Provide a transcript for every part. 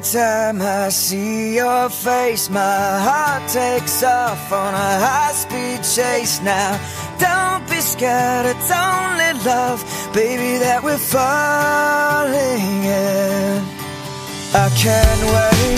Every time I see your face, my heart takes off on a high speed chase now. Don't be scared, it's only love, baby, that we're falling in. I can't wait.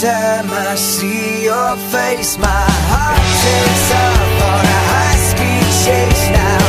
time I see your face, my heart takes off on a high-speed chase now.